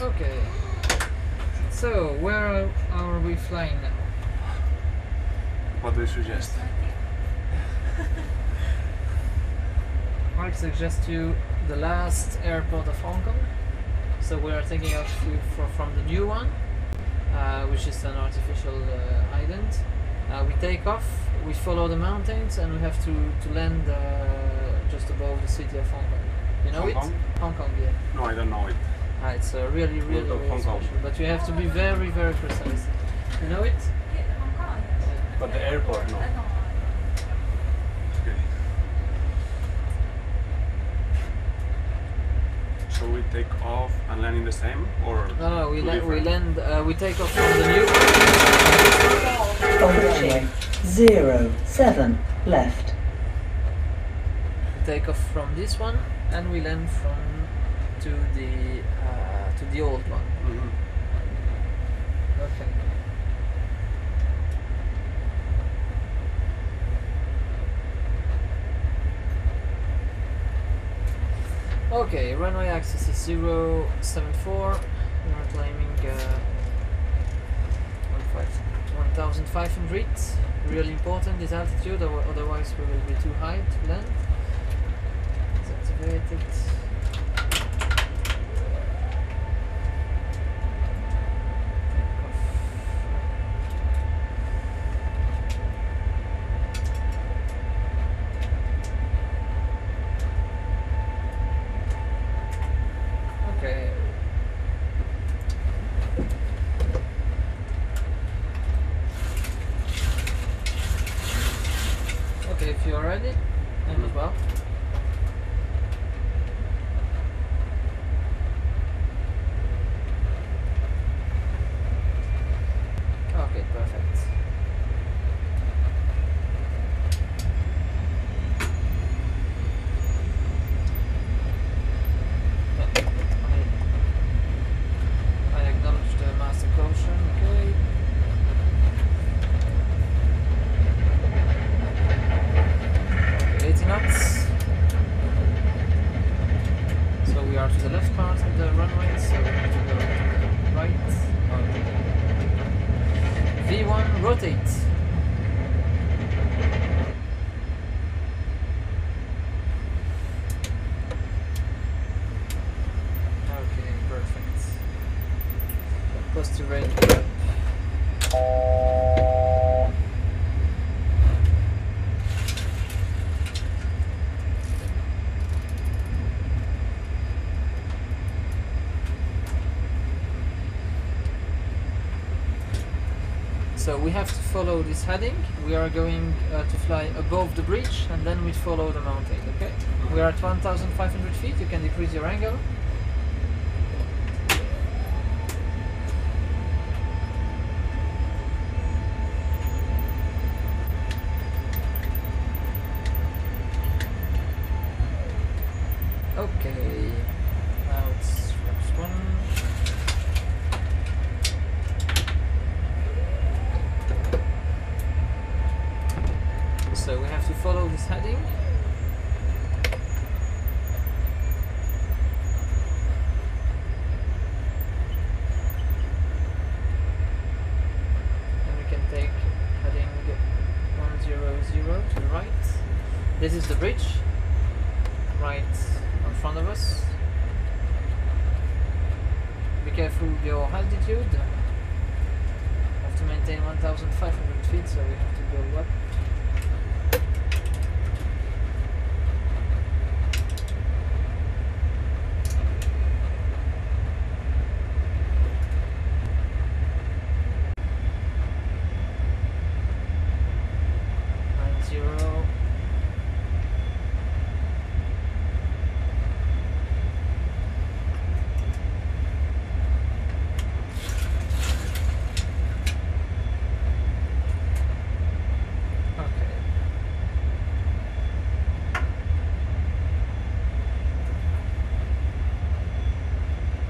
Okay. So, where are we flying now? What do you suggest? I suggest you the last airport of Hong Kong. So we are taking off from the new one, uh, which is an artificial uh, island. Uh, we take off, we follow the mountains, and we have to, to land uh, just above the city of Hong Kong. You know Hong it? Kong? Hong Kong, yeah. No, I don't know it. Ah, it's uh, really, really, of really Hong Kong. special. But you have to be very, very precise. You know it? But the airport, no. Okay. So we take off and land in the same, or No, no, we, two la- we land, uh, we take off from the new On runway zero seven left. We take off from this one and we land from to the uh, to the old one. Mhm. Okay. Okay, runway axis is 074. We are climbing uh, 1500. Really important this altitude, otherwise we will be too high to land. It's activated. Take off. Okay. Okay, if you're ready, I'm as well. Okay, perfect. I, I acknowledge the master caution, okay. Okay, 80 knots. So we are to the left part of the runway, so we need to go to the right. Okay. V1 rotate. Okay, perfect. Positive rate. So we have to follow this heading. We are going uh, to fly above the bridge and then we follow the mountain, okay? We are at 1,500 feet. You can decrease your angle. Okay. Now it's flaps one. So we have to follow this heading. And we can take heading 100 to the right. This is the bridge, right in front of us. Be careful with your altitude. have to maintain 1,500 feet, so we have to go up. Nine zero. Okay.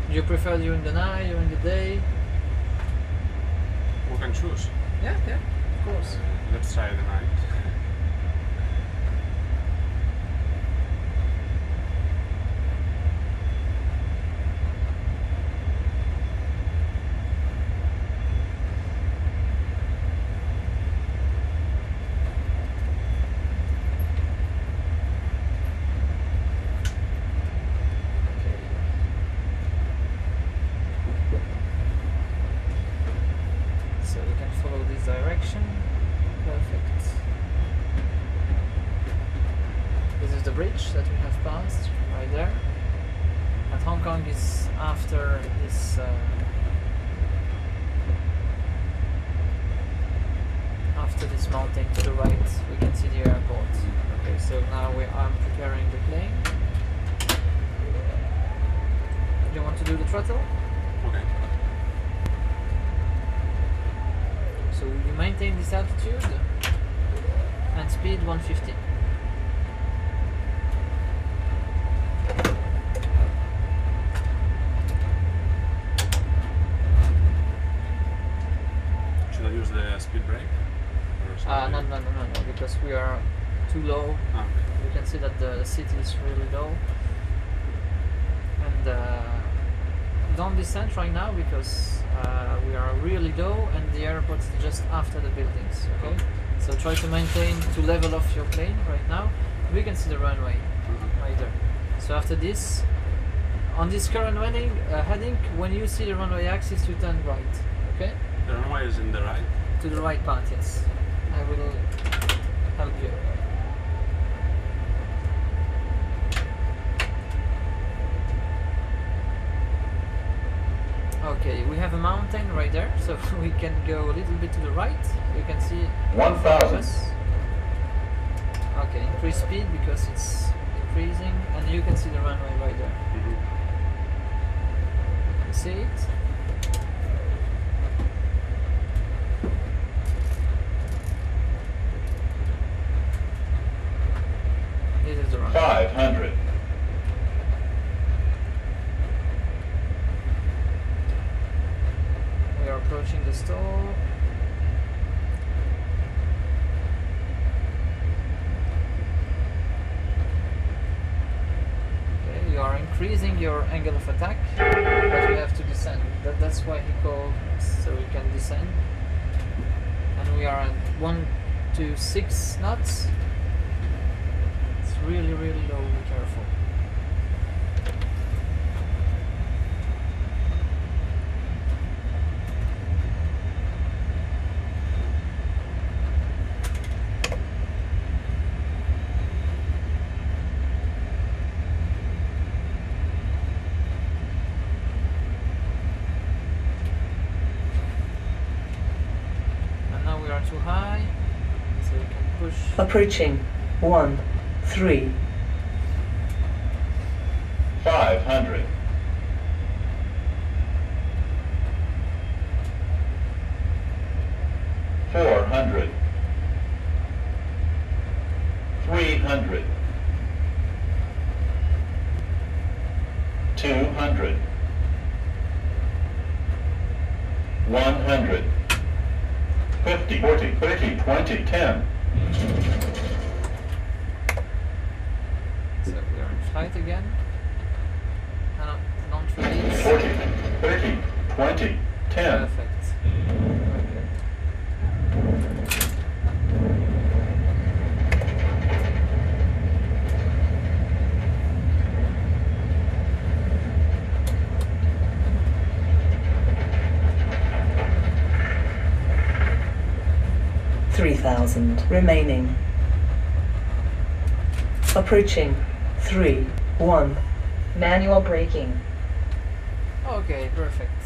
Do you prefer during the night, during the day? We can choose. Yeah, yeah, of course. Let's try the night. direction. Perfect. This is the bridge that we have passed right there. And Hong Kong is after this. Uh, after this mountain to the right, we can see the airport. Okay, so now we are preparing the plane. Do you want to do the throttle? Okay. So you maintain this altitude and speed 150. Should I use the speed brake? Or Uh, no, no, no, no, no, because we are too low. Ah, You can see that the city is really low. And uh, don't descend right now because uh, we are really low and the airport is just after the buildings. Okay, so try to maintain to level off your plane right now. We can see the runway mhm. right there. So after this, on this current running uh, heading, when you see the runway axis, you turn right. Okay, The runway is in the right. to the right part. Yes, I will help you. Okay, we have a mountain right there, so we can go a little bit to the right. You can see 1000. Okay, increase speed because it's increasing, and you can see the runway right there. Mhm. You see it? This is the runway. 500. We are approaching the stall. Okay, you are increasing your angle of attack, but we have to descend. That, that's why he called, so we can descend. And we are at one to six knots. It's really, really low. Be careful. And now we are too high, so we Approaching. 1. 3. 500. Four hundred. Three hundred. Two hundred. One hundred. Fifty, forty, thirty, twenty, ten. So we are in flight again. And don't release. Forty, thirty, twenty, ten. Perfect. remaining. Approaching. 3, 1. Manual braking. Okay, perfect.